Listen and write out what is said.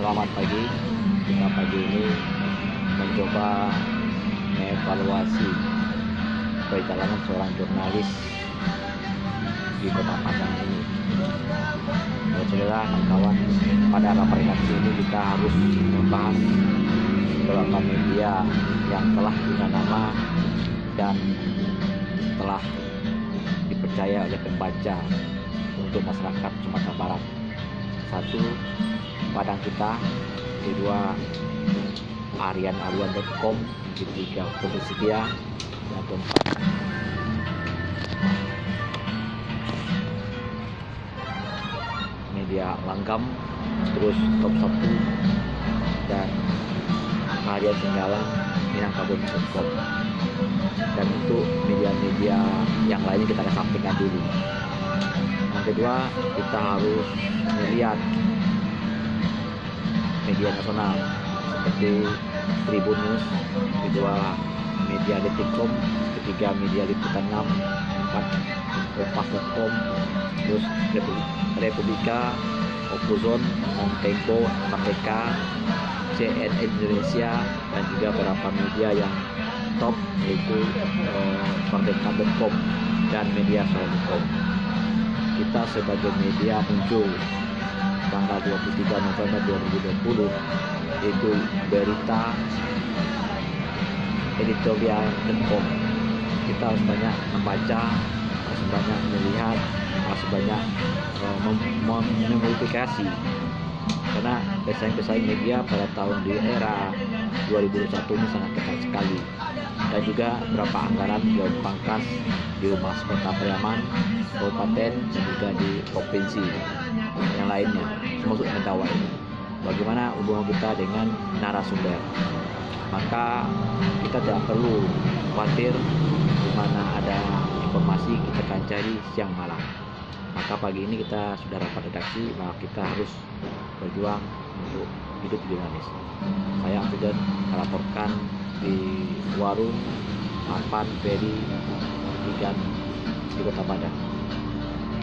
Selamat pagi. Kita pagi ini mencoba mengevaluasi perjalanan seorang jurnalis di Kota Padang ini. Ya, saudara kawan pada rapat ini kita harus membahas beberapa media yang telah punya nama dan telah dipercaya oleh pembaca untuk masyarakat Sumatera Barat. Satu, Padang kita, kedua arianaluan.com, ketiga Komisidia, yang keempat. Media langgam, terus top satu dan harian tinggalan minangkabau.com dan itu media-media yang lainnya kita akan sampaikan dulu yang kedua kita harus melihat media nasional seperti Tribun News, kedua media Detikcom, ketiga media Liputan 6, empat Kompas.com, terus Republik, Republika, Opuzon, dan Tempo, KPK, CNN Indonesia, dan juga beberapa media yang top yaitu eh, Merdeka.com dan media Solo.com. Kita sebagai media muncul tanggal 23 November 2020 itu berita editorial.com kita harus banyak membaca harus banyak melihat harus banyak uh, memodifikasi karena pesaing-pesaing media pada tahun di era 2021 ini sangat ketat sekali dan juga berapa anggaran di pangkas di rumah kota Priaman, kabupaten dan juga di provinsi yang lainnya. Termasuk Mentawai. Bagaimana hubungan kita dengan narasumber? Maka kita tidak perlu khawatir di mana ada informasi kita akan cari siang malam. Maka pagi ini kita sudah rapat redaksi bahwa kita harus berjuang untuk hidup jurnalis saya sudah melaporkan di warung mapan feri ikan di kota Padang